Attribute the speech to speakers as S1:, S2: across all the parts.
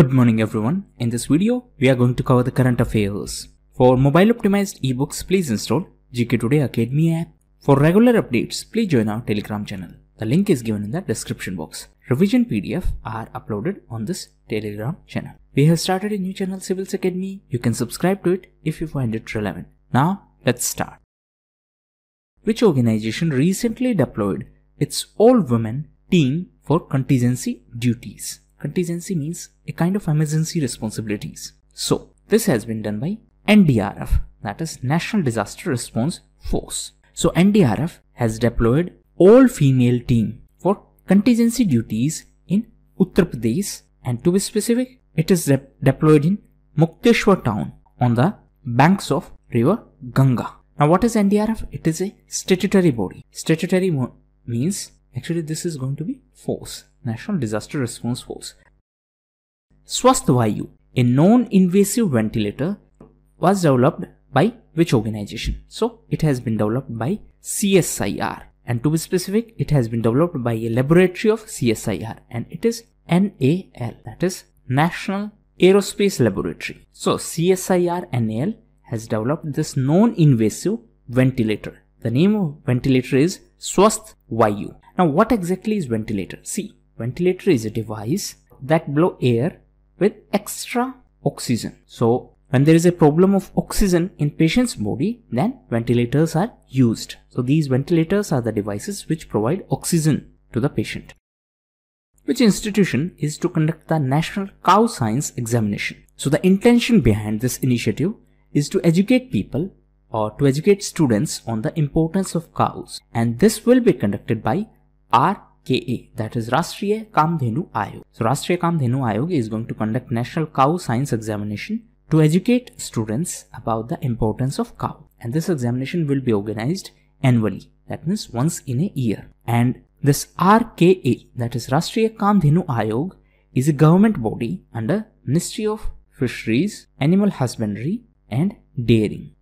S1: Good morning everyone. In this video, we are going to cover the current affairs. For mobile optimized ebooks, please install GK Today Academy app. For regular updates, please join our Telegram channel. The link is given in the description box. Revision PDF are uploaded on this Telegram channel. We have started a new channel Civils Academy. You can subscribe to it if you find it relevant. Now, let's start. Which organization recently deployed its all-women team for contingency duties? Contingency means a kind of emergency responsibilities. So, this has been done by NDRF, that is National Disaster Response Force. So, NDRF has deployed all-female team for contingency duties in Uttar Pradesh and to be specific, it is de- deployed in Mukteshwar town on the banks of river Ganga. Now what is NDRF? It is a statutory body. Statutory means actually this is going to be force, National Disaster Response Force. Swasth Vayu, a non-invasive ventilator was developed by which organization? So it has been developed by CSIR and to be specific it has been developed by a laboratory of CSIR and it is NAL that is National Aerospace Laboratory. So CSIR NAL has developed this non-invasive ventilator. The name of ventilator is Swasth Vayu. Now what exactly is ventilator? See, ventilator is a device that blow air with extra oxygen. So when there is a problem of oxygen in patient's body, then ventilators are used. So these ventilators are the devices which provide oxygen to the patient. Which institution is to conduct the National Cow Science Examination? So the intention behind this initiative is to educate people or to educate students on the importance of cows and this will be conducted by RKA that is Rashtriya Kamdhenu Ayog. So Rashtriya Kamdhenu Ayog is going to conduct National Cow Science Examination to educate students about the importance of cow and this examination will be organized annually that means once in a year and this RKA that is Rashtriya Kamdhenu Ayog is a government body under Ministry of Fisheries, Animal Husbandry and Dairying.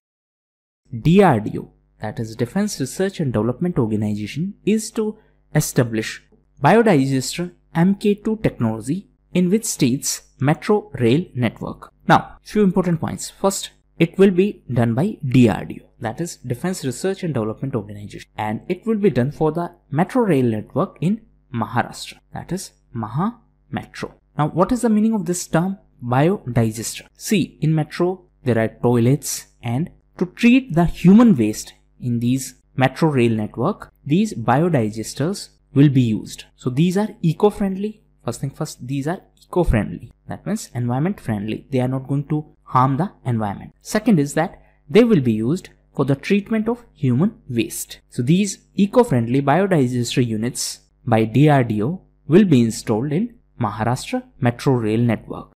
S1: DRDO that is Defense Research and Development Organization is to establish biodigester MK2 technology in which states metro rail network. Now, few important points. First, it will be done by DRDO, that is Defense Research and Development Organization, and it will be done for the metro rail network in Maharashtra, that is Maha Metro. Now, what is the meaning of this term biodigester? See, in metro there are toilets, and to treat the human waste in these metro rail network, these biodigesters will be used. So these are eco-friendly. First thing first, these are eco-friendly. That means environment friendly. They are not going to harm the environment. Second is that they will be used for the treatment of human waste. So these eco-friendly biodigester units by DRDO will be installed in Maharashtra Metro Rail Network.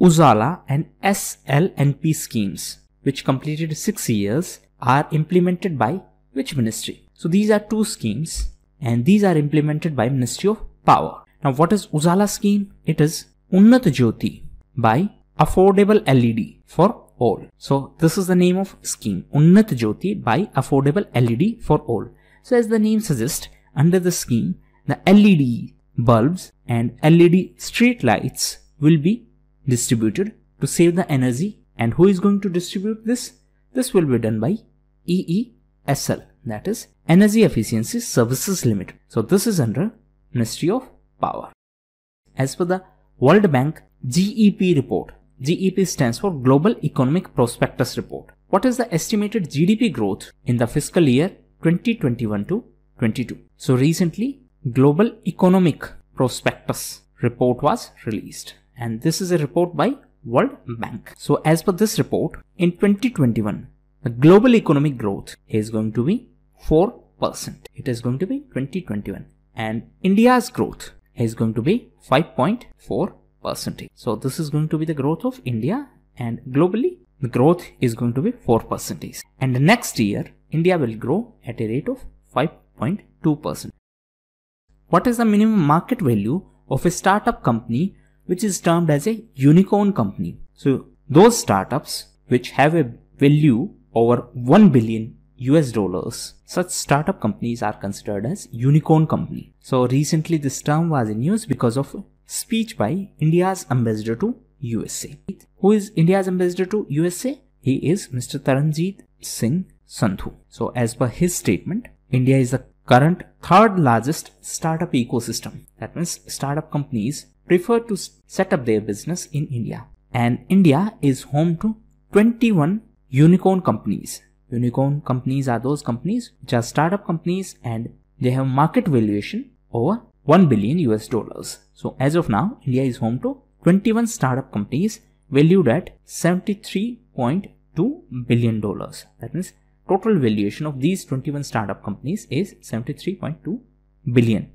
S1: Ujala and SLNP schemes, which completed 6 years, are implemented by which ministry? So these are two schemes and these are implemented by Ministry of Power. Now what is Ujala scheme? It is Unnat Jyoti by Affordable LED for all. So this is the name of scheme Unnat Jyoti by Affordable LED for all. So as the name suggests, under the scheme, the LED bulbs and LED street lights will be distributed to save the energy and who is going to distribute this? This will be done by EESL that is Energy Efficiency Services Limited. So this is under Ministry of Power. As per the World Bank GEP report, GEP stands for Global Economic Prospectus Report. What is the estimated GDP growth in the fiscal year 2021 to 22? So recently Global Economic Prospectus report was released and this is a report by World Bank. So as per this report, in 2021, the global economic growth is going to be 4%. It is going to be 2021 and India's growth is going to be 5.4%. So this is going to be the growth of India and globally the growth is going to be 4%. And the next year, India will grow at a rate of 5.2%. What is the minimum market value of a startup company which is termed as a unicorn company. So those startups which have a value over 1 billion US dollars, such startup companies are considered as unicorn company. So recently this term was in use because of speech by India's ambassador to USA. Who is India's ambassador to USA? He is Mr. Taranjeet Singh Sandhu. So as per his statement, India is the current third largest startup ecosystem. That means startup companies prefer to set up their business in India. And India is home to 21 unicorn companies. Unicorn companies are those companies which are startup companies and they have market valuation over 1 billion US dollars. So as of now, India is home to 21 startup companies valued at 73.2 billion dollars. That means total valuation of these 21 startup companies is 73.2 billion.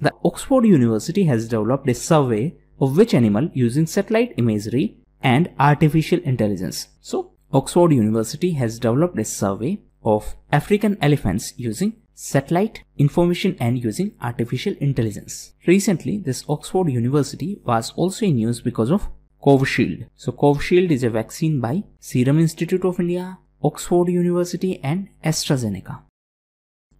S1: The Oxford University has developed a survey of which animal using satellite imagery and artificial intelligence. So Oxford University has developed a survey of African elephants using satellite information and using artificial intelligence. Recently, this Oxford University was also in news because of Covishield. So Covishield is a vaccine by Serum Institute of India, Oxford University and AstraZeneca,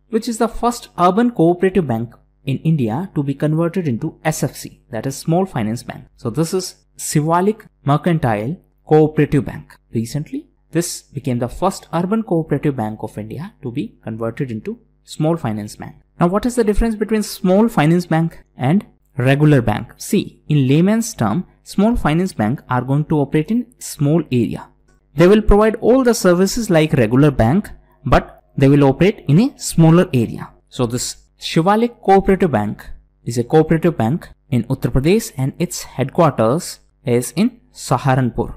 S1: which is the first urban cooperative bank in India to be converted into SFB, that is Small Finance Bank. So this is Shivalik Mercantile Cooperative Bank. Recently, this became the first urban cooperative bank of India to be converted into Small Finance Bank. Now what is the difference between Small Finance Bank and regular bank? See, in layman's term, Small Finance Bank are going to operate in small area. They will provide all the services like regular bank, but they will operate in a smaller area. So this Shivalik Cooperative Bank is a cooperative bank in Uttar Pradesh and its headquarters is in Saharanpur.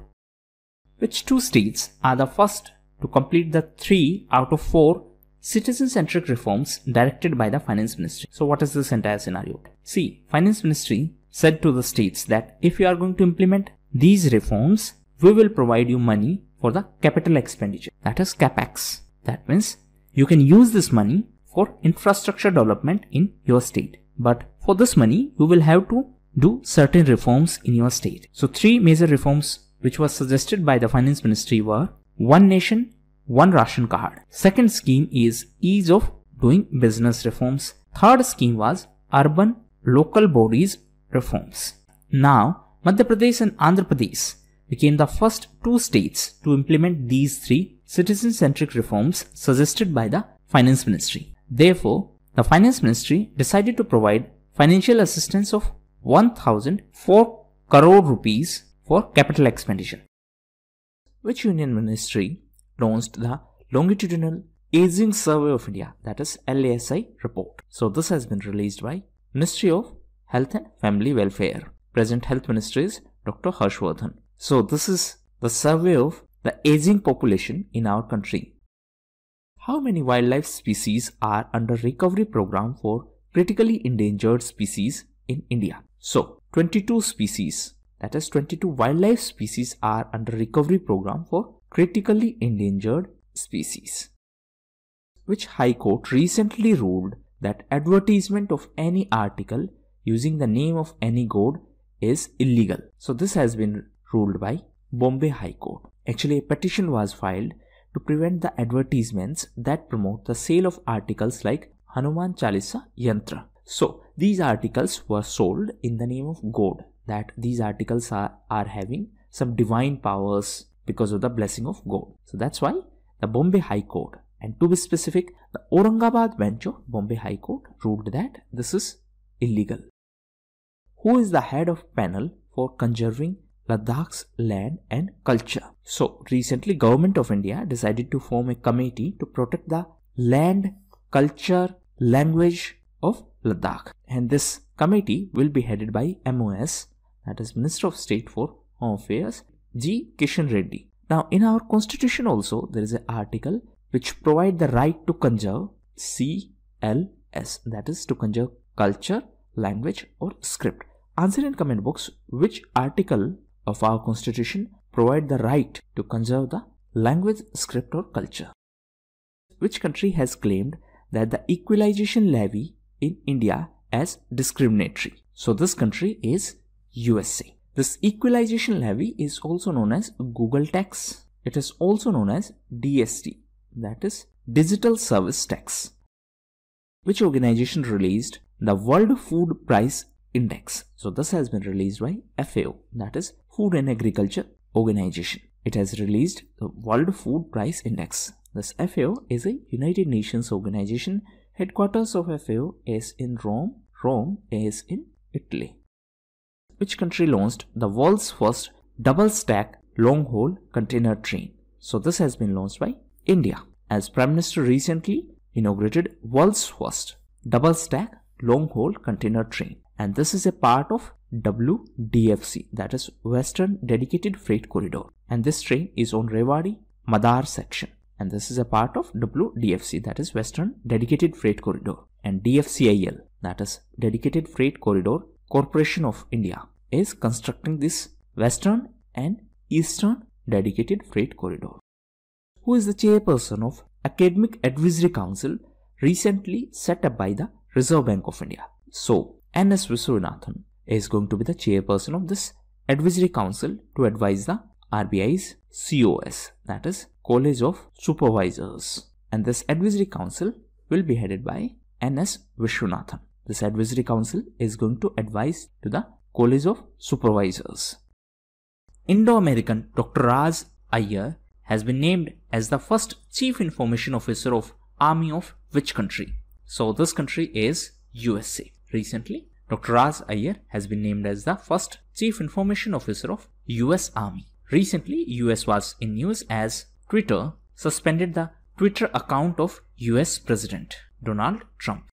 S1: Which two states are the first to complete the three out of four citizen-centric reforms directed by the finance ministry. So what is this entire scenario? See, finance ministry said to the states that if you are going to implement these reforms, we will provide you money for the capital expenditure. That is capex. That means you can use this money for infrastructure development in your state. But for this money, you will have to do certain reforms in your state. So three major reforms which was suggested by the finance ministry were one nation, one ration card. Second scheme is ease of doing business reforms. Third scheme was urban local bodies reforms. Now, Madhya Pradesh and Andhra Pradesh became the first two states to implement these three citizen-centric reforms suggested by the finance ministry. Therefore, the finance ministry decided to provide financial assistance of 1004 crore rupees for capital expenditure. Which union ministry launched the longitudinal aging survey of India that is LASI report. So this has been released by Ministry of Health and Family Welfare. Present health minister is Dr. Harshvardhan. So this is the survey of the aging population in our country. How many wildlife species are under recovery program for critically endangered species in India? So 22 species that is 22 wildlife species are under recovery program for critically endangered species. Which High Court recently ruled that advertisement of any article using the name of any god is illegal. So this has been ruled by Bombay High Court. Actually a petition was filed to prevent the advertisements that promote the sale of articles like Hanuman Chalisa Yantra. So these articles were sold in the name of God that these articles are, are having some divine powers because of the blessing of God. So that's why the Bombay High Court and to be specific the Aurangabad bench of Bombay High Court ruled that this is illegal. Who is the head of panel for conserving Ladakh's land and culture. So recently government of India decided to form a committee to protect the land, culture, language of Ladakh. And this committee will be headed by MOS, that is Minister of State for Home Affairs, G. Kishan Reddy. Now in our constitution also there is an article which provide the right to conserve CLS, that is to conserve culture, language or script. Answer in comment box which article of our constitution provide the right to conserve the language, script or culture. Which country has claimed that the equalization levy in India as discriminatory? So this country is USA. This equalization levy is also known as Google tax. It is also known as DST, that is Digital Service Tax. Which organization released the World Food Price Index. So this has been released by FAO, that is Food and Agriculture Organization. It has released the World Food Price Index. This FAO is a United Nations organization. Headquarters of FAO is in Rome. Rome is in Italy. Which country launched the world's first double stack long haul container train? So this has been launched by India. As Prime Minister recently inaugurated world's first double stack long haul container train and this is a part of WDFC that is Western Dedicated Freight Corridor and this train is on Rewari Madar section and this is a part of WDFC that is Western Dedicated Freight Corridor and DFCIL that is Dedicated Freight Corridor Corporation of India is constructing this Western and Eastern Dedicated Freight Corridor. Who is the chairperson of Academic Advisory Council recently set up by the Reserve Bank of India? So, N.S. Viswanathan is going to be the chairperson of this advisory council to advise the RBI's COS, that is College of Supervisors. And this advisory council will be headed by N.S. Viswanathan. This advisory council is going to advise to the College of Supervisors. Indo-American Dr. Raj Iyer has been named as the first Chief Information Officer of Army of which country? So this country is USA. Recently, Dr. Raj Iyer has been named as the first Chief Information Officer of US Army. Recently, US was in news as Twitter suspended the Twitter account of US President Donald Trump.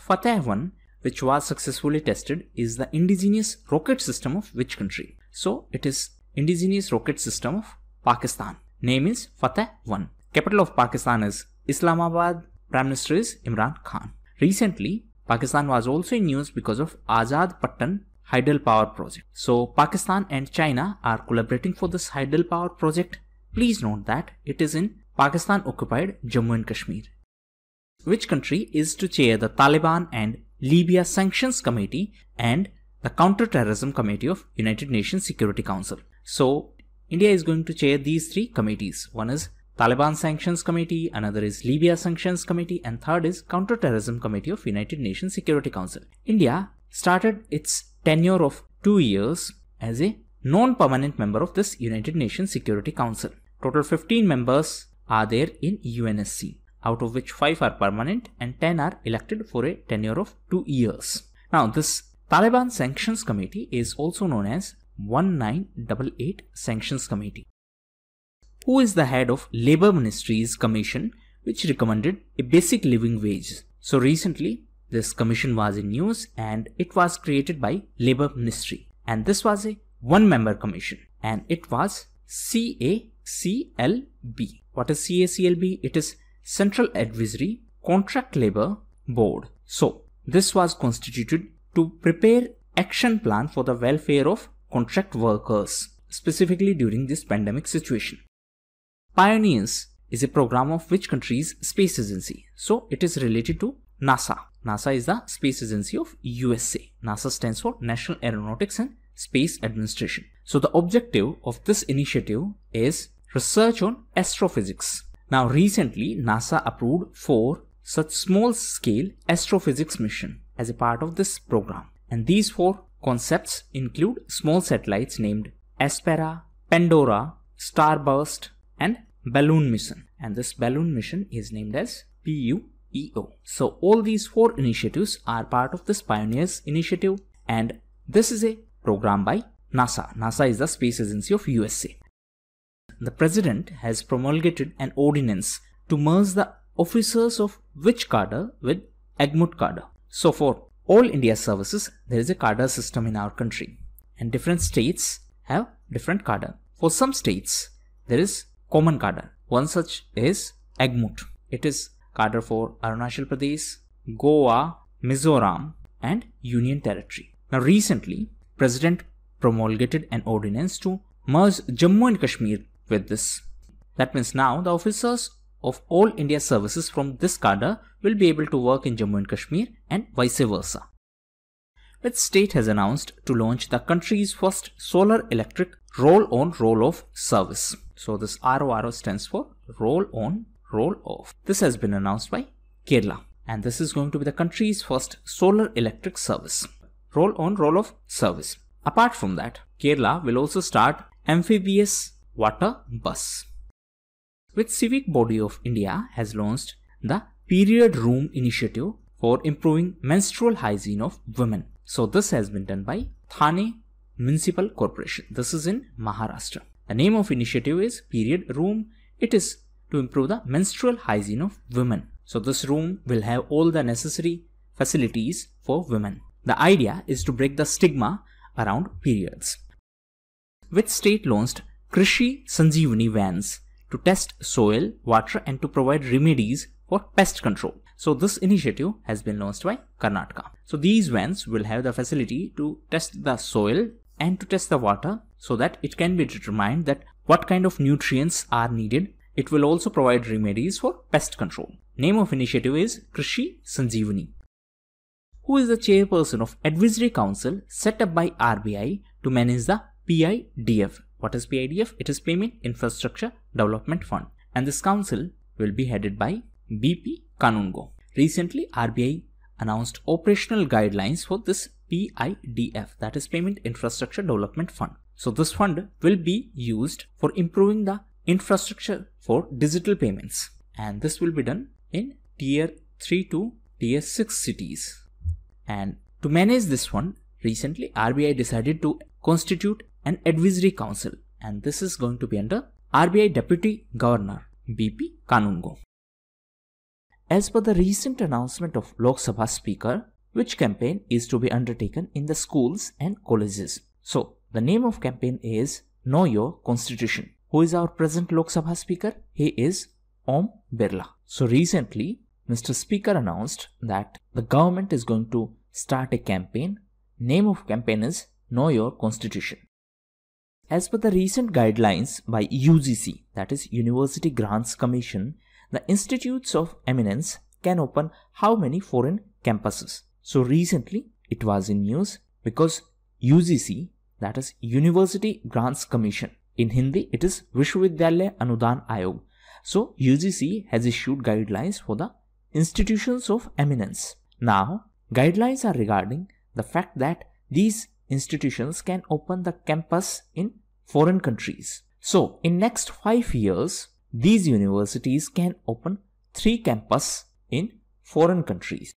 S1: Fateh 1, which was successfully tested, is the indigenous rocket system of which country? So, it is indigenous rocket system of Pakistan. Name is Fateh 1. Capital of Pakistan is Islamabad. Prime Minister is Imran Khan. Recently, Pakistan was also in news because of Azad Pattan Hydel Power Project. So Pakistan and China are collaborating for this Hydel Power Project. Please note that it is in Pakistan occupied Jammu and Kashmir. Which country is to chair the Taliban and Libya Sanctions Committee and the Counter-Terrorism Committee of United Nations Security Council? So India is going to chair these three committees. One is Taliban Sanctions Committee, another is Libya Sanctions Committee, and third is Counterterrorism Committee of United Nations Security Council. India started its tenure of two years as a non-permanent member of this United Nations Security Council. Total 15 members are there in UNSC, out of which 5 are permanent and 10 are elected for a tenure of 2 years. Now this Taliban Sanctions Committee is also known as 1988 Sanctions Committee who is the head of Labour Ministry's commission which recommended a basic living wage. So recently, this commission was in news and it was created by Labour Ministry. And this was a one member commission and it was CACLB. What is CACLB? It is Central Advisory Contract Labour Board. So this was constituted to prepare action plan for the welfare of contract workers, specifically during this pandemic situation. Pioneers is a program of which country's space agency? So it is related to NASA. NASA is the space agency of USA. NASA stands for National Aeronautics and Space Administration. So the objective of this initiative is research on astrophysics. Now recently NASA approved four such small scale astrophysics mission as a part of this program. And these four concepts include small satellites named Aspera, Pandora, Starburst, and balloon mission and this balloon mission is named as PUEO. So all these four initiatives are part of this pioneers initiative and this is a program by NASA. NASA is the space agency of USA. The president has promulgated an ordinance to merge the officers of which cadre with AGMUT cadre. So for all India services, there is a cadre system in our country and different states have different cadre. For some states, there is common cadre. One such is AGMUT. It is cadre for Arunachal Pradesh, Goa, Mizoram and Union Territory. Now recently, President promulgated an ordinance to merge Jammu and Kashmir with this. That means now the officers of all India services from this cadre will be able to work in Jammu and Kashmir and vice versa. Which state has announced to launch the country's first solar electric roll on roll off service. So this RORO stands for roll on roll off. This has been announced by Kerala and this is going to be the country's first solar electric service. roll on roll off service. Apart from that, Kerala will also start amphibious water bus. With Civic Body of India has launched the Period Room Initiative for improving menstrual hygiene of women. So this has been done by Thane Municipal Corporation. This is in Maharashtra. The name of initiative is Period Room. It is to improve the menstrual hygiene of women. So this room will have all the necessary facilities for women. The idea is to break the stigma around periods. Which state launched Krishi Sanjeevani vans to test soil, water and to provide remedies for pest control. So this initiative has been launched by Karnataka. So these vans will have the facility to test the soil and to test the water so that it can be determined that what kind of nutrients are needed. It will also provide remedies for pest control. Name of initiative is Krishi Sanjeevani. Who is the chairperson of Advisory Council set up by RBI to manage the PIDF? What is PIDF? It is Payment Infrastructure Development Fund. And this council will be headed by BP Kanungo. Recently, RBI announced operational guidelines for this PIDF, that is Payment Infrastructure Development Fund. So this fund will be used for improving the infrastructure for digital payments. And this will be done in tier 3 to tier 6 cities. And to manage this fund, recently RBI decided to constitute an advisory council and this is going to be under RBI Deputy Governor BP Kanungo. As per the recent announcement of Lok Sabha Speaker, which campaign is to be undertaken in the schools and colleges. So, the name of campaign is Know Your Constitution. Who is our present Lok Sabha Speaker? He is Om Birla. So recently, Mr. Speaker announced that the government is going to start a campaign. Name of campaign is Know Your Constitution. As per the recent guidelines by UGC, that is University Grants Commission, the institutes of eminence can open how many foreign campuses? So recently it was in news because UGC that is University Grants Commission in Hindi it is Vishwavidyalaya Anudan Ayog. So UGC has issued guidelines for the institutions of eminence. Now guidelines are regarding the fact that these institutions can open the campus in foreign countries. So in next 5 years these universities can open three campus in foreign countries.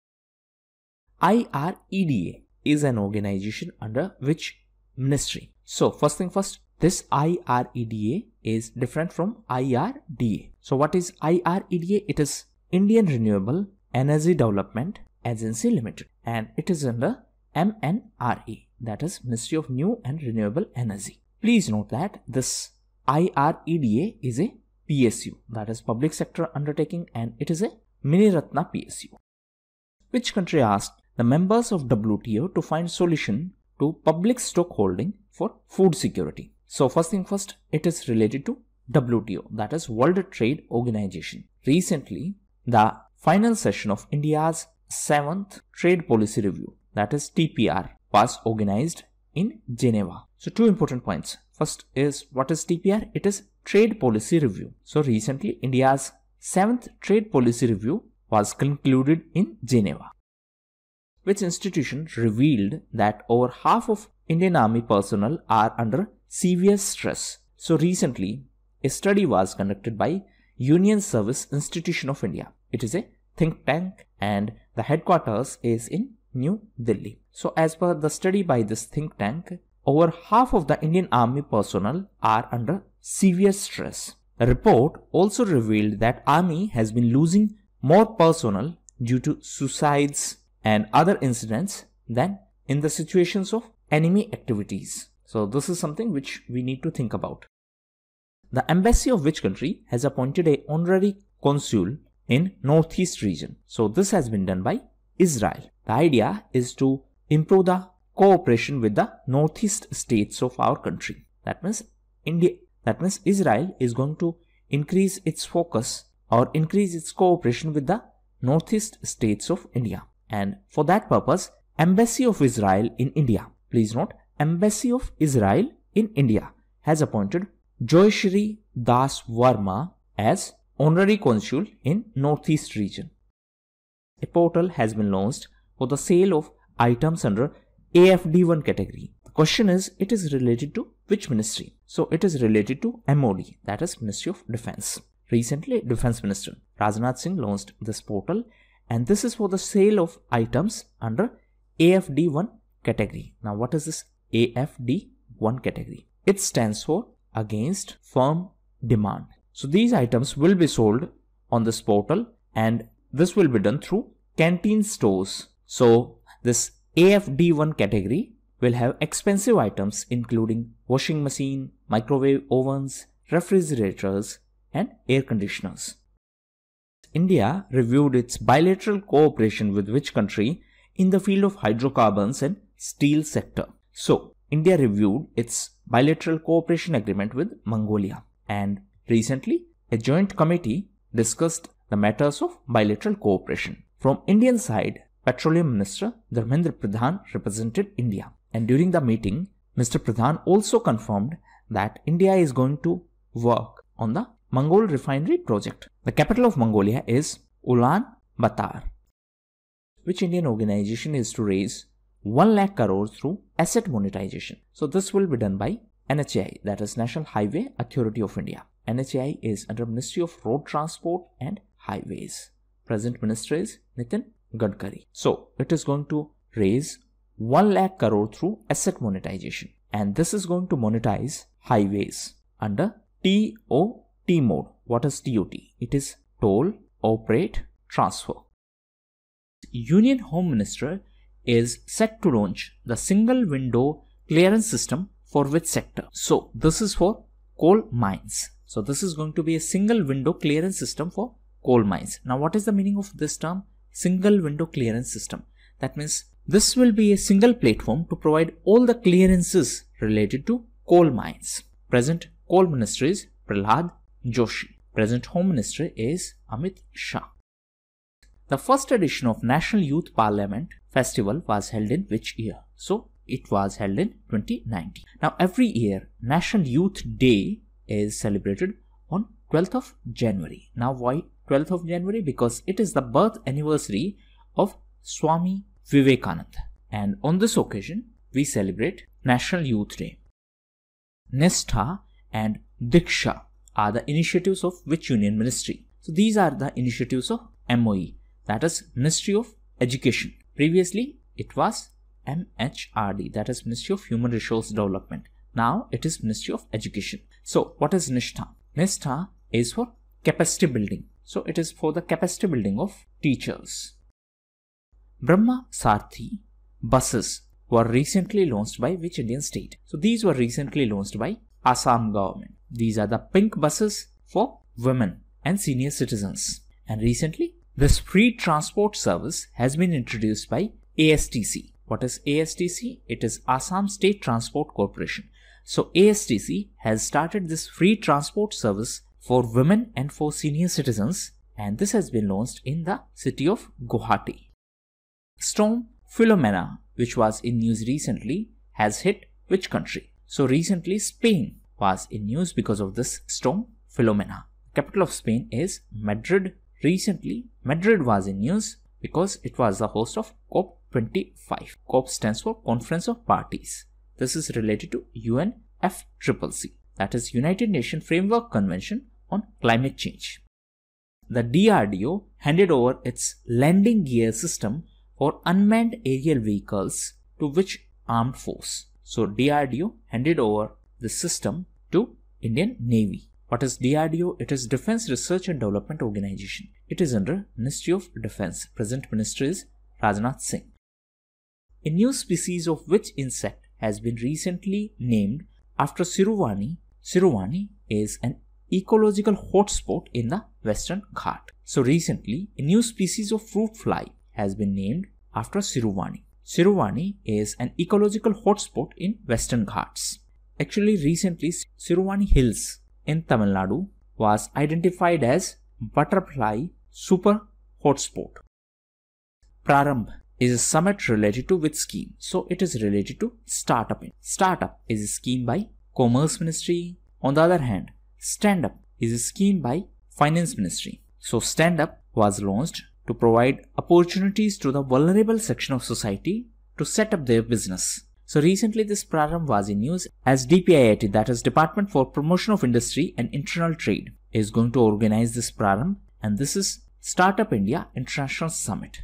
S1: IREDA is an organization under which ministry. So first thing first, this IREDA is different from IRDA. So what is IREDA? It is Indian Renewable Energy Development Agency Limited and it is under MNRE that is Ministry of New and Renewable Energy. Please note that this IREDA is a PSU that is public sector undertaking and it is a mini Ratna PSU. Which country asked the members of WTO to find solution to public stock holding for food security? So first thing first, it is related to WTO that is World Trade Organization. Recently, the final session of India's 7th Trade Policy Review that is TPR was organized in Geneva. So two important points. First is what is TPR? It is Trade Policy Review. So recently India's 7th Trade Policy Review was concluded in Geneva. Which institution revealed that over half of Indian Army personnel are under severe stress. So recently a study was conducted by Union Service Institution of India. It is a think tank and the headquarters is in New Delhi. So as per the study by this think tank, over half of the Indian Army personnel are under severe stress. The report also revealed that Army has been losing more personnel due to suicides and other incidents than in the situations of enemy activities. So this is something which we need to think about. The embassy of which country has appointed a honorary consul in northeast region. So this has been done by Israel. The idea is to improve the cooperation with the northeast states of our country. That means India, that means Israel is going to increase its focus or increase its cooperation with the northeast states of India. And for that purpose, Embassy of Israel in India, please note, Embassy of Israel in India has appointed Joyshri Das Verma as honorary consul in northeast region. A portal has been launched for the sale of items under AFD1 category. The question is, it is related to which ministry? So it is related to MOD, that is Ministry of Defense. Recently, Defense Minister Rajnath Singh launched this portal and this is for the sale of items under AFD1 category. Now, what is this AFD1 category? It stands for Against Firm Demand. So these items will be sold on this portal and this will be done through canteen stores. So this AFD1 category will have expensive items including washing machine, microwave ovens, refrigerators and air conditioners. India reviewed its bilateral cooperation with which country in the field of hydrocarbons and steel sector. So, India reviewed its bilateral cooperation agreement with Mongolia and recently a joint committee discussed the matters of bilateral cooperation. From Indian side, Petroleum Minister Dharmendra Pradhan represented India and during the meeting, Mr. Pradhan also confirmed that India is going to work on the Mongol refinery project. The capital of Mongolia is Ulan Bator, which Indian organization is to raise 1 lakh crore through asset monetization. So this will be done by NHAI, that is National Highway Authority of India. NHAI is under Ministry of Road Transport and Highways. Present minister is Nitin Gadkari. So it is going to raise 1 lakh crore through asset monetization and this is going to monetize highways under TO T mode. What is TOT? It is toll, operate, transfer. Union Home Minister is set to launch the single window clearance system for which sector? So this is for coal mines. So this is going to be a single window clearance system for coal mines. Now what is the meaning of this term? Single window clearance system. That means this will be a single platform to provide all the clearances related to coal mines. Present coal minister is Prahlad Joshi. Present Home Minister is Amit Shah. The first edition of National Youth Parliament Festival was held in which year? So, it was held in 2019. Now, every year, National Youth Day is celebrated on 12th of January. Now, why 12th of January? Because it is the birth anniversary of Swami Vivekananda. And on this occasion, we celebrate National Youth Day. Nishtha and Diksha are the initiatives of which union ministry? So these are the initiatives of MOE, that is Ministry of Education. Previously, it was MHRD, that is Ministry of Human Resource Development. Now it is Ministry of Education. So what is Nishtha? Nishtha is for capacity building. So it is for the capacity building of teachers. Brahma Sarathi buses were recently launched by which Indian state? So these were recently launched by Assam government. These are the pink buses for women and senior citizens. And recently, this free transport service has been introduced by ASTC. What is ASTC? It is Assam State Transport Corporation. So ASTC has started this free transport service for women and for senior citizens and this has been launched in the city of Guwahati. Storm Filomena, which was in news recently, has hit which country? So recently Spain was in news because of this storm Filomena. Capital of Spain is Madrid. Recently, Madrid was in news because it was the host of COP25. COP stands for Conference of Parties. This is related to UNFCCC, that is United Nations Framework Convention on Climate Change. The DRDO handed over its landing gear system for unmanned aerial vehicles to which armed force? So DRDO handed over the system to Indian Navy. What is DRDO? It is Defense Research and Development Organization. It is under Ministry of Defense. Present Minister is Rajnath Singh. A new species of which insect has been recently named after Siruvani. Siruvani is an ecological hotspot in the Western Ghat. So recently, a new species of fruit fly has been named after Siruvani. Siruvani is an ecological hotspot in Western Ghats. Actually, recently, Siruvani Hills in Tamil Nadu was identified as butterfly super hotspot. Prarambh is a summit related to which scheme? So it is related to startup. Startup is a scheme by Commerce Ministry. On the other hand, Stand Up is a scheme by Finance Ministry. So Stand Up was launched to provide opportunities to the vulnerable section of society to set up their business. So recently this Prarambh was in news as DPIIT that is Department for Promotion of Industry and Internal Trade is going to organize this Prarambh and this is Startup India International Summit.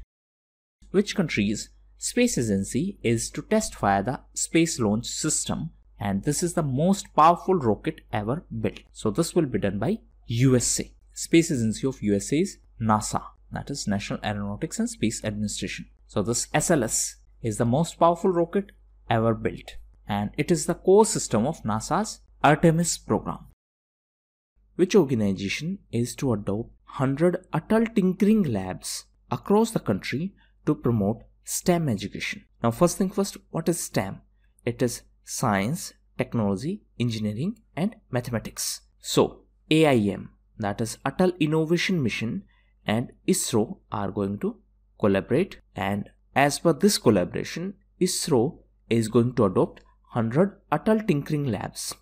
S1: Which countries space agency is to test via the space launch system and this is the most powerful rocket ever built. So this will be done by USA. Space agency of USA is NASA that is National Aeronautics and Space Administration. So this SLS is the most powerful rocket ever built and it is the core system of NASA's Artemis program. Which organization is to adopt 100 Atal Tinkering Labs across the country to promote STEM education. Now first thing first, what is STEM? It is science, technology, engineering and mathematics. So AIM that is Atal Innovation Mission and ISRO are going to collaborate and as per this collaboration, ISRO is going to adopt 100 Atal Tinkering Labs.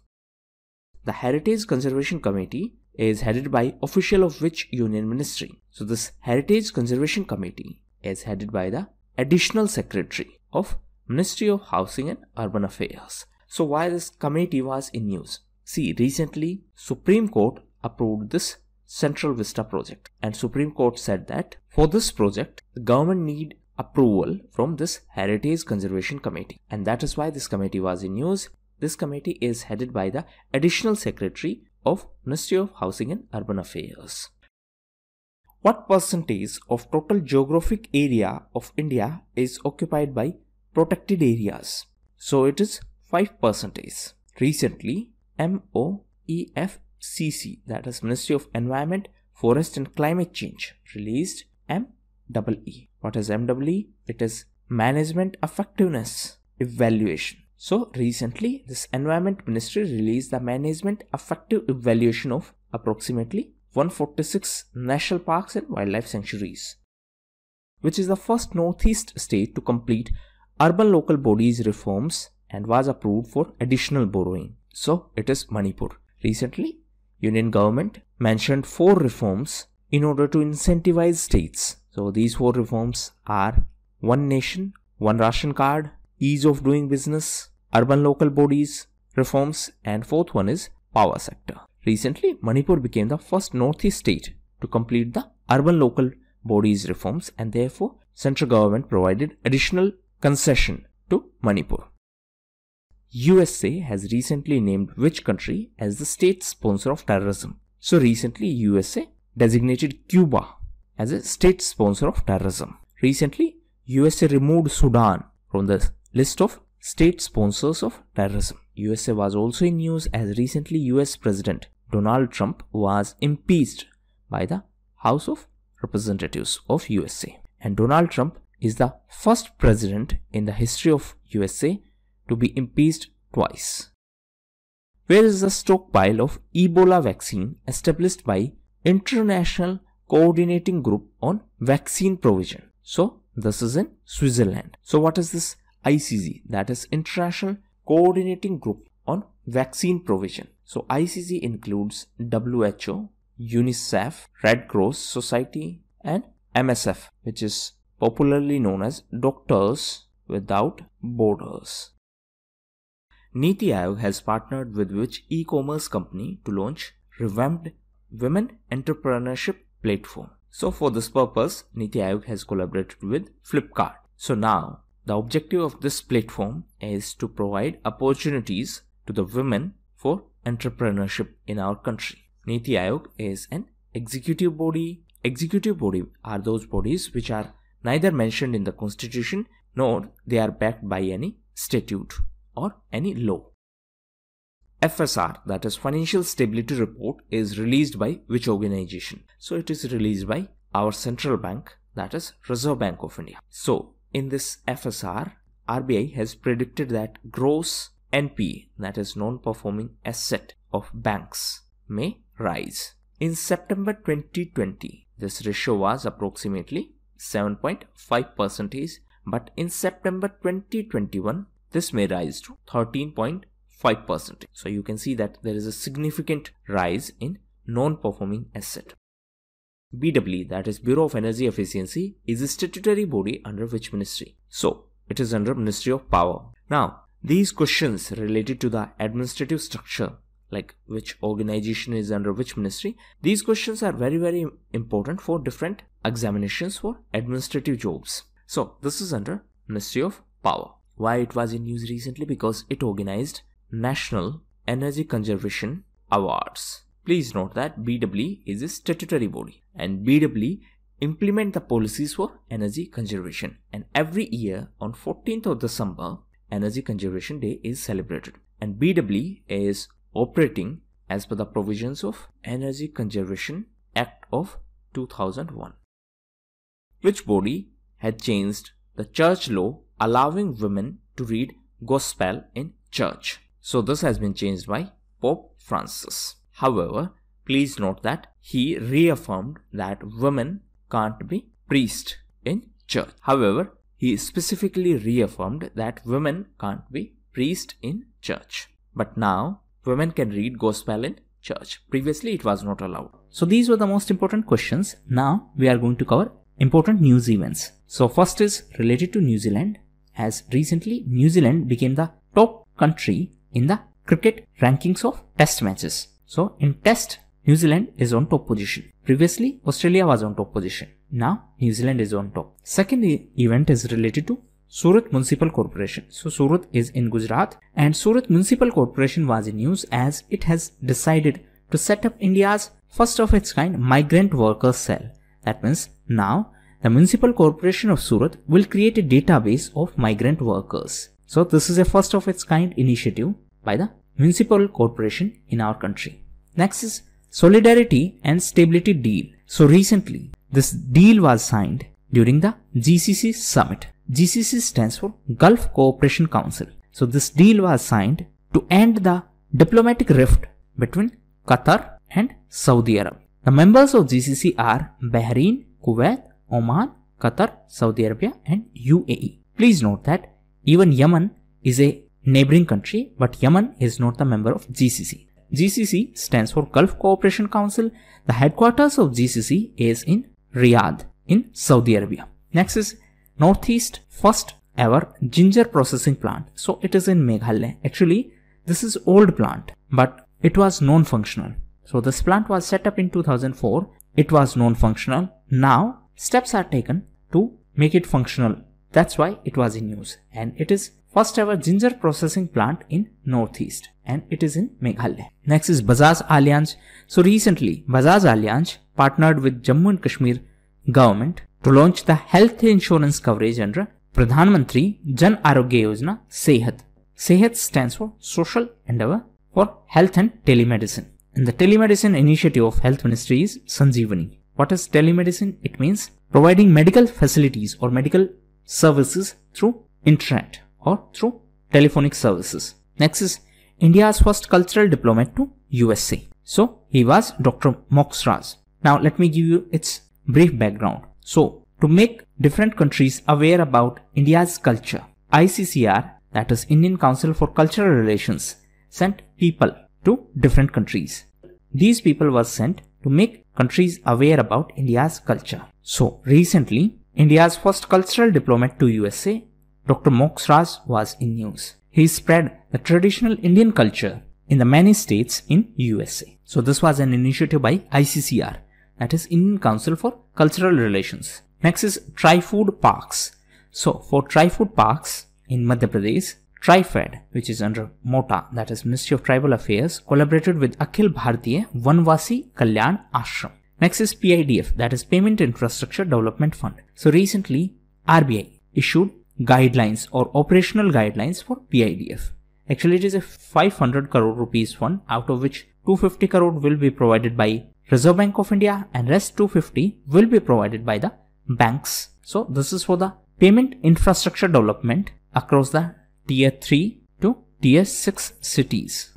S1: The Heritage Conservation Committee is headed by official of which union ministry. So this Heritage Conservation Committee is headed by the additional secretary of Ministry of Housing and Urban Affairs. So why this committee was in news? See, recently Supreme Court approved this Central Vista project and Supreme Court said that for this project the government need approval from this Heritage Conservation Committee and that is why this committee was in news. This committee is headed by the Additional Secretary of Ministry of Housing and Urban Affairs. What percentage of total geographic area of India is occupied by protected areas? So it is 5 percentage. Recently, MOEFCC that is Ministry of Environment, Forest and Climate Change released MEE. What is MEE? It is Management Effectiveness Evaluation. So recently this Environment Ministry released the Management Effective Evaluation of approximately 146 national parks and wildlife sanctuaries, which is the first northeast state to complete urban local bodies reforms and was approved for additional borrowing. So it is Manipur. Recently, Union government mentioned four reforms in order to incentivize states. So these four reforms are one nation, one ration card, ease of doing business, urban local bodies, reforms, and fourth one is power sector. Recently, Manipur became the first northeast state to complete the urban local bodies reforms and therefore central government provided additional concession to Manipur. USA has recently named which country as the state sponsor of terrorism. So recently USA designated Cuba as a state sponsor of terrorism. Recently USA removed Sudan from the list of state sponsors of terrorism. USA was also in news as recently US President Donald Trump was impeached by the House of Representatives of USA. And Donald Trump is the first president in the history of USA to be impeached twice. Where is the stockpile of Ebola vaccine established by International Coordinating Group on Vaccine Provision? So this is in Switzerland. So what is this ICG? That is International Coordinating Group on Vaccine Provision. So ICG includes WHO, UNICEF, Red Cross Society and MSF which is popularly known as Doctors Without Borders. Niti Aayog has partnered with which e-commerce company to launch revamped women entrepreneurship platform. So for this purpose, Niti Aayog has collaborated with Flipkart. So now the objective of this platform is to provide opportunities to the women for entrepreneurship in our country. Niti Aayog is an executive body. Executive body are those bodies which are neither mentioned in the constitution nor they are backed by any statute or any law. FSR that is Financial Stability Report is released by which organization? So it is released by our central bank that is Reserve Bank of India. So in this FSR RBI has predicted that gross NPA that is non-performing asset of banks may rise. In September 2020 this ratio was approximately 7.5 percentage but in September 2021 this may rise to 13.5 percent. So you can see that there is a significant rise in non-performing asset. BEE that is Bureau of Energy Efficiency is a statutory body under which ministry? So
S2: it is under Ministry of Power. Now, these questions related to the administrative structure, like which organization is under which ministry, these questions are very, very important for different examinations for administrative jobs. So, this is under Ministry of Power. Why it was in news recently? Because it organized National Energy Conservation Awards. Please note that BEE is a statutory body and BEE implement the policies for energy conservation and every year on 14th of December Energy Conservation Day is celebrated and BEE is operating as per the provisions of Energy Conservation Act of 2001 which body had changed the church law allowing women to read gospel in church. So this has been changed by Pope Francis. However, please note that he reaffirmed that women can't be priest in church. However, he specifically reaffirmed that women can't be priest in church. But now, women can read gospel in church. Previously, it was not allowed.
S1: So these were the most important questions. Now we are going to cover important news events. So first is related to New Zealand as recently New Zealand became the top country in the cricket rankings of test matches. So in test, New Zealand is on top position. Previously, Australia was on top position. Now, New Zealand is on top. Second event is related to Surat Municipal Corporation. So Surat is in Gujarat and Surat Municipal Corporation was in news as it has decided to set up India's first of its kind migrant workers cell. That means now the Municipal Corporation of Surat will create a database of migrant workers. So this is a first of its kind initiative by the Municipal Corporation in our country. Next is Solidarity and Stability Deal. So recently, this deal was signed during the GCC summit. GCC stands for Gulf Cooperation Council. So this deal was signed to end the diplomatic rift between Qatar and Saudi Arabia. The members of GCC are Bahrain, Kuwait, Oman, Qatar, Saudi Arabia and UAE. Please note that even Yemen is a neighboring country but Yemen is not the member of GCC. GCC stands for Gulf Cooperation Council. The headquarters of GCC is in Riyadh in Saudi Arabia. Next is Northeast first ever ginger processing plant. So it is in Meghalaya. Actually, this is old plant, but it was non-functional. So this plant was set up in 2004. It was non-functional. Now steps are taken to make it functional. That's why it was in use. And it is first ever ginger processing plant in Northeast and it is in Meghalaya. Next is Bajaj Allianz. So recently Bajaj Allianz partnered with Jammu and Kashmir government to launch the health insurance coverage under Pradhan Mantri Jan Arogya Yojana Sehat. Sehat stands for Social Endeavor for Health and Telemedicine. And the telemedicine initiative of Health Ministry is Sanjeevani. What is telemedicine? It means providing medical facilities or medical services through internet or through telephonic services. Next is India's first cultural diplomat to USA. So he was Dr. Mox. Now let me give you its brief background. So to make different countries aware about India's culture, ICCR that is Indian Council for Cultural Relations sent people to different countries. These people were sent to make countries aware about India's culture. So recently, India's first cultural diplomat to USA, Dr. Raz was in news. He spread the traditional Indian culture in the many states in USA. So this was an initiative by ICCR, that is Indian Council for Cultural Relations. Next is Tri-Food Parks. So for Tri-Food Parks in Madhya Pradesh, TriFed, which is under MOTA, that is Ministry of Tribal Affairs, collaborated with Akhil Bharatiya Vanvasi Kalyan Ashram. Next is PIDF, that is Payment Infrastructure Development Fund. So recently, RBI issued guidelines or operational guidelines for PIDF. Actually, it is a 500 crore rupees fund, out of which 250 crore will be provided by Reserve Bank of India and rest 250 will be provided by the banks. So this is for the payment infrastructure development across the tier 3 to tier 6 cities.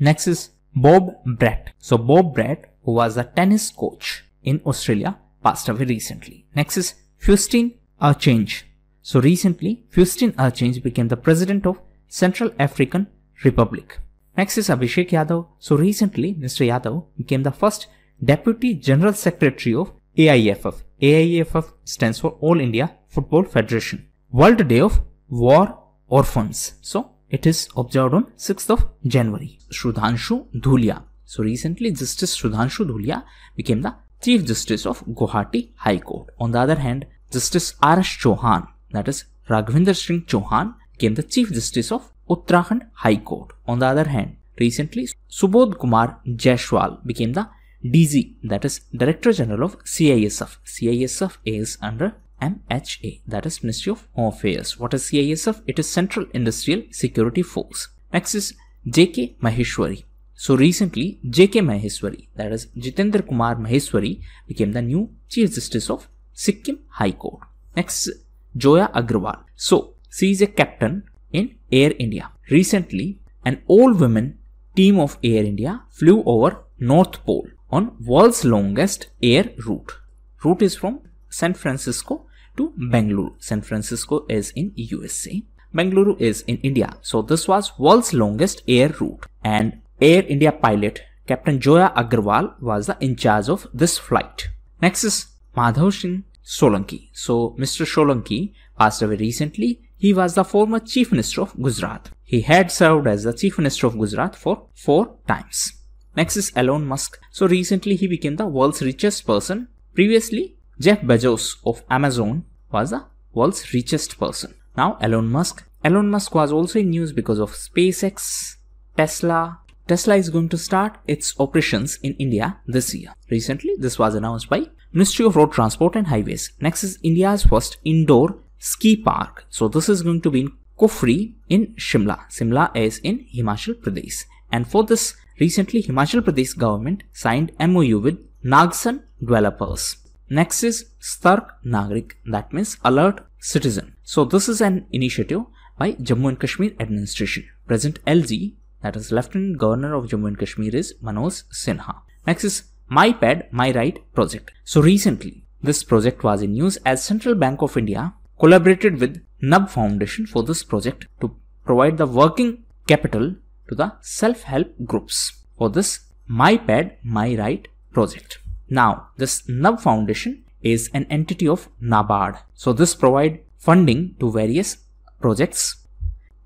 S1: Next is Bob Brett. So Bob Brett, who was a tennis coach in Australia, passed away recently. Next is Faustin Archange. So recently, Faustin Archange uh, became the president of Central African Republic. Next is Abhishek Yadav. So recently, Mr. Yadav became the first Deputy General Secretary of AIFF. AIFF stands for All India Football Federation. World Day of War Orphans. So it is observed on 6th of January. Sudhanshu Dhulia. So recently Justice Sudhanshu Dhulia became the Chief Justice of Guwahati High Court. On the other hand, Justice R.S. Chauhan, that is Raghavinder Singh Chauhan, became the Chief Justice of Uttarakhand High Court. On the other hand, recently Subodh Kumar Jaiswal became the DG, that is Director General of CISF. CISF is under MHA, that is Ministry of Home Affairs. What is CISF? It is Central Industrial Security Force. Next is JK Maheshwari. So recently, J.K. Maheshwari, that is Jitendra Kumar Maheshwari, became the new Chief Justice of Sikkim High Court. Next, Joya Agrawal. So, she is a captain in Air India. Recently, an all-women team of Air India flew over North Pole on world's longest air route. Route is from San Francisco to Bangalore. San Francisco is in USA. Bangalore is in India. So this was world's longest air route and Air India pilot Captain Joya Agrawal was the in charge of this flight. Next is Madhav Singh Solanki. So Mr. Solanki passed away recently. He was the former Chief Minister of Gujarat. He had served as the Chief Minister of Gujarat for four times. Next is Elon Musk. So recently he became the world's richest person. Previously, Jeff Bezos of Amazon was the world's richest person. Now Elon Musk. Elon Musk was also in news because of SpaceX, Tesla, Tesla is going to start its operations in India this year. Recently, this was announced by Ministry of Road Transport and Highways. Next is India's first indoor ski park. So this is going to be in Kufri in Shimla. Shimla is in Himachal Pradesh. And for this, recently Himachal Pradesh government signed MOU with Nagsan developers. Next is Satark Nagrik, that means Alert Citizen. So this is an initiative by Jammu and Kashmir administration. President LG that is Lieutenant Governor of Jammu and Kashmir is Manoj Sinha. Next is My Pad, My Right project. So recently, this project was in news as Central Bank of India collaborated with NAB Foundation for this project to provide the working capital to the self-help groups for this My Pad, My Right project. Now, this NAB Foundation is an entity of NABARD. So this provide funding to various projects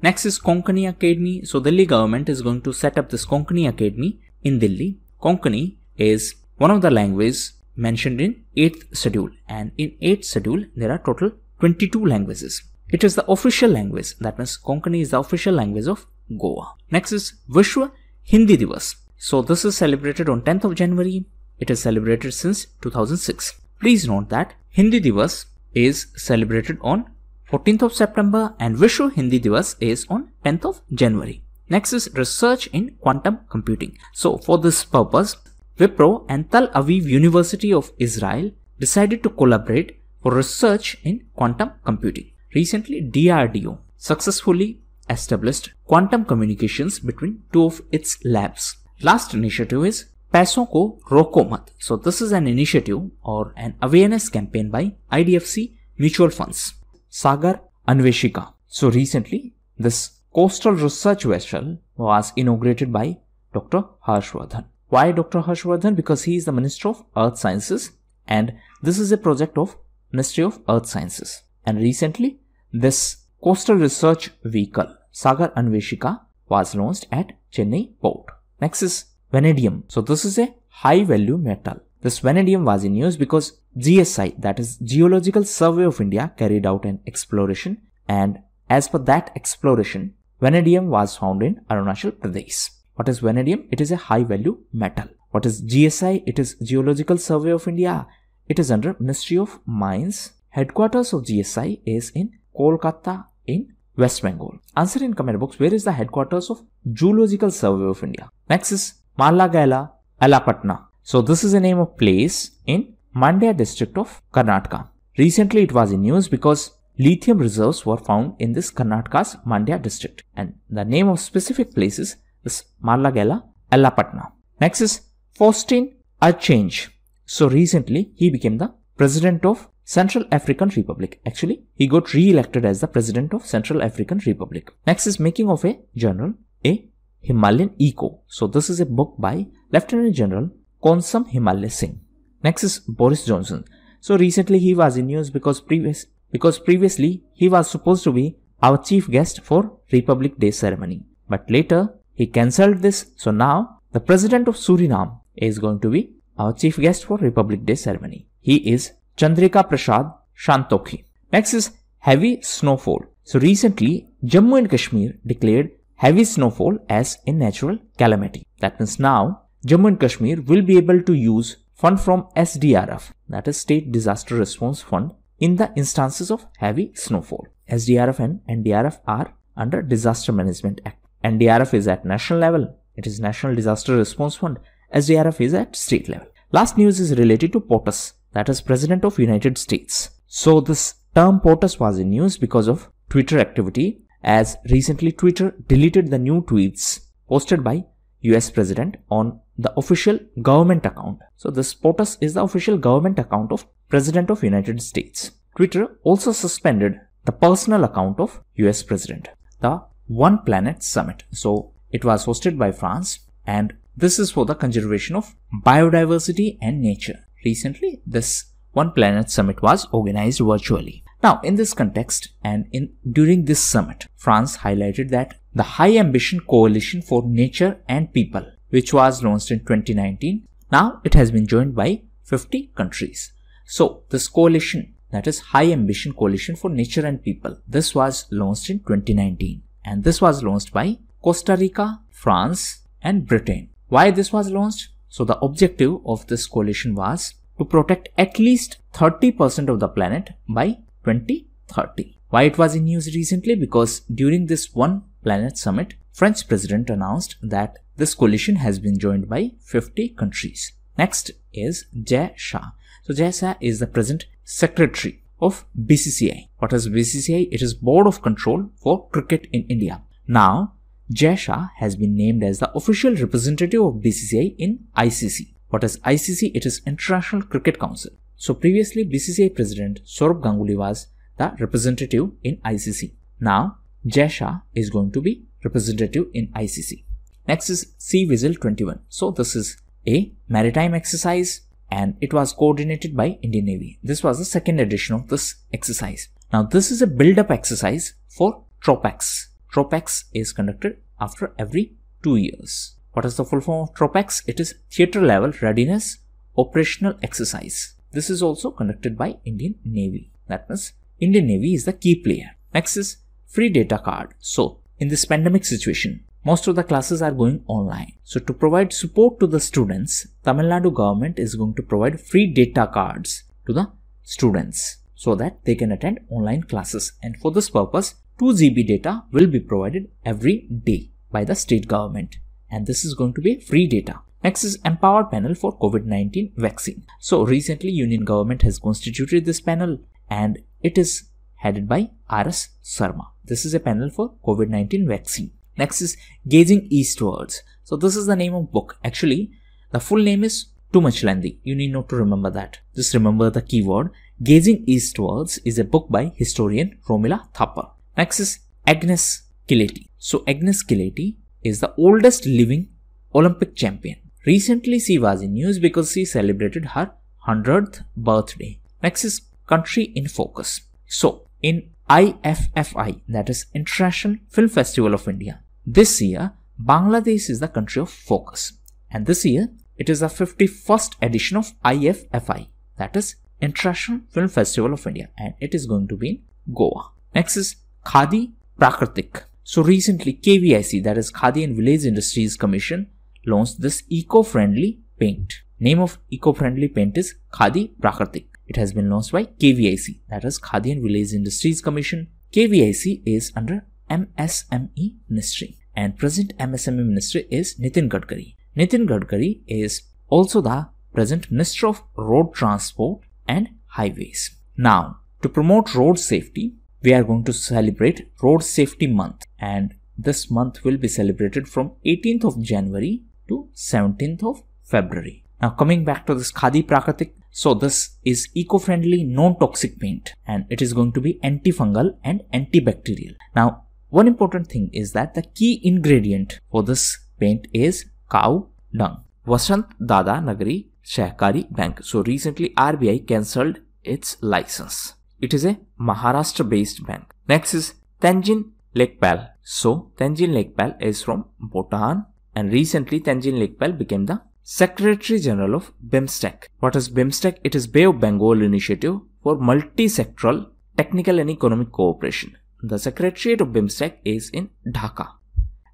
S1: Next is Konkani Academy. So Delhi government is going to set up this Konkani Academy in Delhi. Konkani is one of the languages mentioned in 8th schedule and in 8th schedule there are total 22 languages. It is the official language that means Konkani is the official language of Goa. Next is Vishwa Hindi Divas. So this is celebrated on 10th of January. It is celebrated since 2006. Please note that Hindi Divas is celebrated on 14th of September and Vishwa Hindi Divas is on 10th of January. Next is research in quantum computing. So for this purpose, Wipro and Tel Aviv University of Israel decided to collaborate for research in quantum computing. Recently, DRDO successfully established quantum communications between two of its labs. Last initiative is पैसों को रोको मत So this is an initiative or an awareness campaign by IDFC Mutual Funds. Sagar Anveshika. So recently, this coastal research vessel was inaugurated by Dr. Harshvardhan. Why Dr. Harshvardhan? Because he is the Minister of Earth Sciences and this is a project of Ministry of Earth Sciences. And recently, this coastal research vehicle, Sagar Anveshika, was launched at Chennai port. Next is vanadium. So this is a high value metal. This vanadium was in use because GSI, that is Geological Survey of India, carried out an exploration and as per that exploration, vanadium was found in Arunachal Pradesh. What is vanadium? It is a high value metal. What is GSI? It is Geological Survey of India. It is under Ministry of Mines. Headquarters of GSI is in Kolkata in West Bengal. Answer in comment box where is the headquarters of Geological Survey of India. Next is Marlagala Allapatna. So this is the name of place in Mandya district of Karnataka. Recently it was in news because lithium reserves were found in this Karnataka's Mandya district and the name of specific places is Marlagala Allapatna. Next is Faustin Archange. So recently he became the president of Central African Republic. Actually, he got re-elected as the president of Central African Republic. Next is making of a General, a Himalayan Echo. So this is a book by Lieutenant General Konsam Himalaya Singh. Next is Boris Johnson. So recently he was in news because previous because previously he was supposed to be
S2: our chief guest for Republic Day ceremony. But later he cancelled this. So now the president of Suriname is going to be our chief guest for Republic Day ceremony. He is Chandrika Prasad Santokhi. Next is heavy snowfall. So recently Jammu and Kashmir declared heavy snowfall as a natural calamity. That means now Jammu and Kashmir will be able to use fund from SDRF, that is State Disaster Response Fund, in the instances of heavy snowfall. SDRF and NDRF are under Disaster Management Act. NDRF is at national level, it is National Disaster Response Fund. SDRF is at state level. Last news is related to POTUS, that is President of United States. So this term POTUS was in news because of Twitter activity as recently Twitter deleted the new tweets posted by US President on the official government account. So this POTUS is the official government account of President of United States. Twitter also suspended the personal account of US President, the One Planet Summit. So it was hosted by France and this is for the conservation of biodiversity and nature. Recently, this One Planet Summit was organized virtually. Now, in this context and in during this summit, France highlighted that the High Ambition Coalition for Nature and People, which was launched in 2019, now it has been joined by 50 countries. So, this coalition, that is High Ambition Coalition for Nature and People, this was launched in 2019 and this was launched by Costa Rica, France and Britain. Why this was launched? So the objective of this coalition was to protect at least 30% of the planet by 2030. Why it was in news recently? Because during this One Planet Summit, French President announced that this coalition has been joined by 50 countries. Next is Jay Shah. So Jay Shah is the present secretary of BCCI. What is BCCI? It is Board of Control for Cricket in India. Now, Jay Shah has been named as the official representative of BCCI in ICC. What is ICC? It is International Cricket Council. So previously BCCI President Sourav Ganguly was the representative in ICC. Now Jay Shah is going to be representative in ICC. Next is Sea Vigil 21. So this is a maritime exercise and it was coordinated by Indian Navy. This was the second edition of this exercise. Now this is a build-up exercise for TROPEX. TROPEX is conducted after every two years. What is the full form of TROPEX? It is Theatre Level Readiness Operational Exercise. This is also conducted by Indian Navy. That means Indian Navy is the key player. Next is free data card. So in this pandemic situation, most of the classes are going online. So to provide support to the students, Tamil Nadu government is going to provide free data cards to the students so that they can attend online classes. And for this purpose, 2 GB data will be provided every day by the state government. And this is going to be free data. Next is Empower Panel for COVID-19 vaccine. So recently Union government has constituted this panel and it is headed by R.S. Sarma. This is a panel for COVID-19 vaccine. Next is Gazing Eastwards. So this is the name of book. Actually, the full name is too much lengthy. You need not to remember that. Just remember the keyword. Gazing Eastwards is a book by historian Romila Thapar. Next is Agnes Keleti. So Agnes Keleti is the oldest living Olympic champion. Recently she was in news because she celebrated her 100th birthday. Next is Country in Focus. So in IFFI, that is International Film Festival of India, this year Bangladesh is the country of focus. And this year it is the 51st edition of IFFI, that is International Film Festival of India, and it is going to be in Goa. Next is Khadi Prakritik. So recently KVIC, that is Khadi and Village Industries Commission, launched this eco-friendly paint. Name of eco-friendly paint is Khadi Prakritik. It has been launched by KVIC, that is Khadi and Village Industries Commission. KVIC is under MSME Ministry and present MSME Ministry is Nitin Gadkari. Nitin Gadkari is also the present Minister of Road Transport and Highways. Now, to promote road safety, we are going to celebrate Road Safety Month and this month will be celebrated from 18th of January to 17th of February. Now coming back to this Khadi Prakritik, so this is eco-friendly non-toxic paint and it is going to be antifungal and antibacterial. Now one important thing is that the key ingredient for this paint is cow dung. Vasant Dada Nagari Sahkari Bank. So recently RBI cancelled its license. It is a Maharashtra based bank. Next is Tenzin Lekpal. So Tenzin Lekpal is from Bhutan and recently Tenzin Lekpal became the Secretary General of BIMSTEC. What is BIMSTEC? It is Bay of Bengal Initiative for Multi-Sectoral Technical and Economic Cooperation. The Secretariat of BIMSTEC is in Dhaka.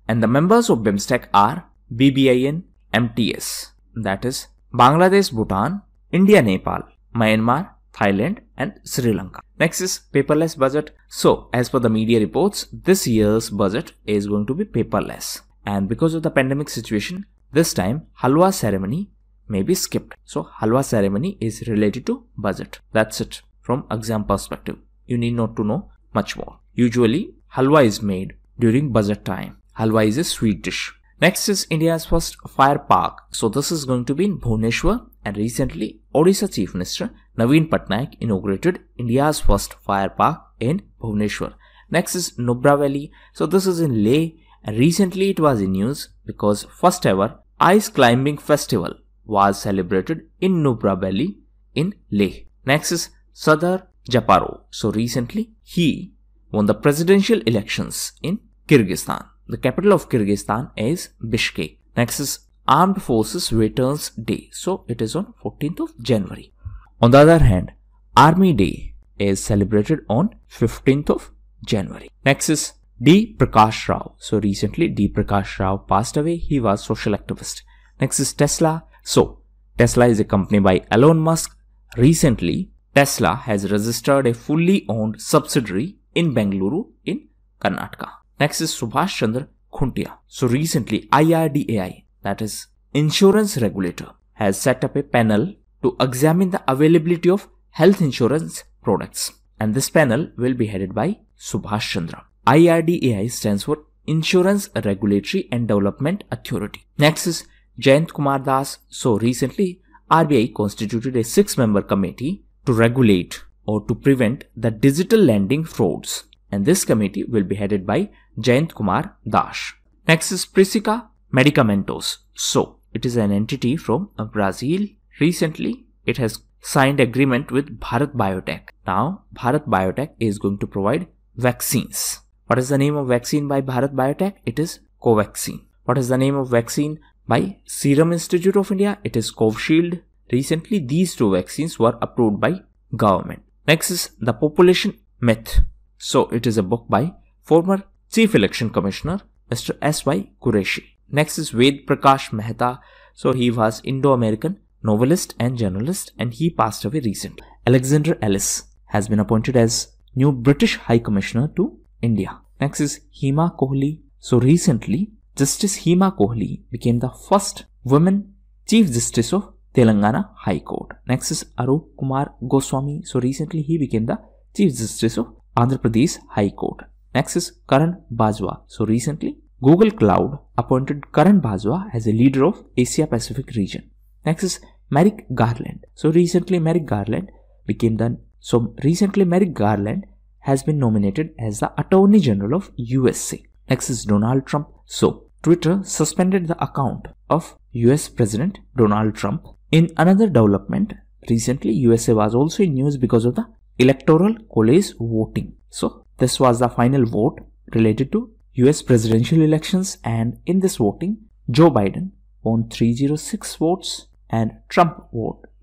S2: And the members of BIMSTEC are BBIN MTS, that is Bangladesh, Bhutan, India, Nepal, Myanmar, Thailand, and Sri Lanka. Next is paperless budget. So, as per the media reports, this year's budget is going to be paperless. And because of the pandemic situation, this time halwa ceremony may be skipped. So, halwa ceremony is related to budget. That's it from exam perspective. You need not to know much more. Usually, halwa is made during budget time. Halwa is a sweet dish. Next is India's first fire park. So this is going to be in Bhubaneswar and recently Odisha Chief Minister Naveen Patnaik inaugurated India's first fire park in Bhubaneswar. Next is Nubra Valley. So this is in Leh and recently it was in news because first ever ice climbing festival was celebrated in Nubra Valley in Leh. Next is Sadar Japaro. So recently he won the presidential elections in Kyrgyzstan. The capital of Kyrgyzstan is Bishkek. Next is Armed Forces Veterans Day. So it is on 14th of January. On the other hand, Army Day is celebrated on 15th of January. Next is D. Prakash Rao. So recently D. Prakash Rao passed away. He was social activist. Next is Tesla. So Tesla is a company by Elon Musk. Recently, Tesla has registered a fully owned subsidiary in Bengaluru in Karnataka. Next is Subhash Chandra Khuntia. So recently IRDAI, that is insurance regulator, has set up a panel to examine the availability of health insurance products. And this panel will be headed by Subhash Chandra. IRDAI stands for Insurance Regulatory and Development Authority. Next is Jayant Kumar Das. So recently RBI constituted a six-member committee to regulate or to prevent the digital lending frauds and this committee will be headed by Jayant Kumar Das. Next is Precisa Medicamentos. So, it is an entity from Brazil. Recently, it has signed agreement with Bharat Biotech. Now, Bharat Biotech is going to provide vaccines. What is the name of vaccine by Bharat Biotech? It is Covaxin. What is the name of vaccine by Serum Institute of India? It is Covishield. Recently, these two vaccines were approved by government. Next is the population myth. So it is a book by former Chief Election Commissioner Mr. S.Y. Qureshi. Next is Ved Prakash Mehta. So he was Indo-American novelist and journalist and he passed away recently. Alexander Ellis has been appointed as new British High Commissioner to India. Next is Hema Kohli. So recently, Justice Hema Kohli became the first woman Chief Justice of Telangana High Court. Next is Arup Kumar Goswami. So recently he became the Chief Justice of Andhra Pradesh High Court. Next is Karan Bajwa. So recently, Google Cloud appointed Karan Bajwa as a leader of Asia Pacific region. Next is Merrick Garland. So recently, Merrick Garland became the so recently Merrick Garland has been nominated as the Attorney General of USA. Next is Donald Trump. So Twitter suspended the account of US President Donald Trump. In another development, recently USA was also in news because of the electoral college voting. So this was the final vote related to US presidential elections and in this voting Joe Biden won 306 votes and Trump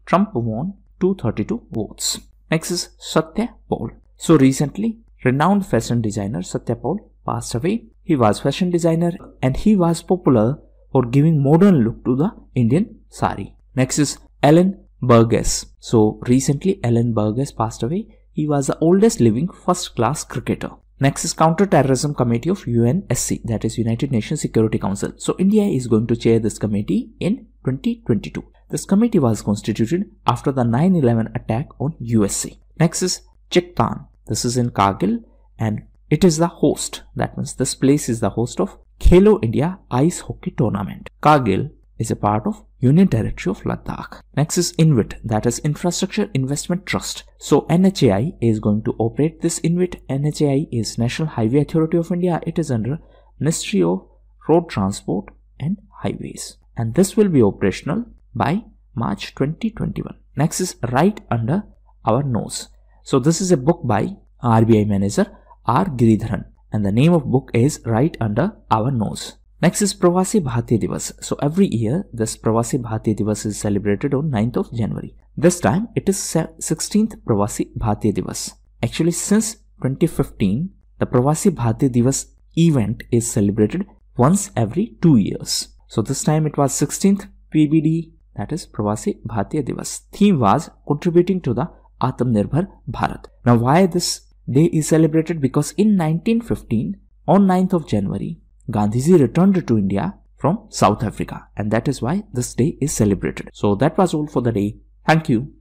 S2: Trump won 232 votes. Next is Satya Paul. So recently renowned fashion designer Satya Paul passed away. He was fashion designer and he was popular for giving modern look to the Indian sari. Next is Alan Burgess. So recently Alan Burgess passed away. He was the oldest living first class cricketer. Next is Counter-Terrorism Committee of UNSC, that is United Nations Security Council. So India is going to chair this committee in 2022. This committee was constituted after the 9-11 attack on USC. Next is Chiktan. This is in Kargil and it is the host. That means this place is the host of Khelo India Ice Hockey Tournament. Kargil is a part of Union Territory of Ladakh. Next is INVIT, that is Infrastructure Investment Trust. So NHAI is going to operate this INVIT. NHAI is National Highway Authority of India. It is under Ministry of Road Transport and Highways. And this will be operational by March 2021. Next is Right Under Our Nose. So this is a book by RBI manager R. Giridharan
S1: and the name of book is right under our nose. Next is Pravasi Bharatiya Divas. So every year this Pravasi Bharatiya Divas is celebrated on 9th of January. This time it is 16th Pravasi Bharatiya Divas. Actually since 2015 the Pravasi Bharatiya Divas event is celebrated once every 2 years. So this time it was 16th PBD that is Pravasi Bharatiya Divas. Theme was contributing to the Atmanirbhar Bharat. Now why this day is celebrated? Because in 1915 on 9th of January Gandhiji returned to India from South Africa and that is why this day is celebrated. So that was all for the day. Thank you.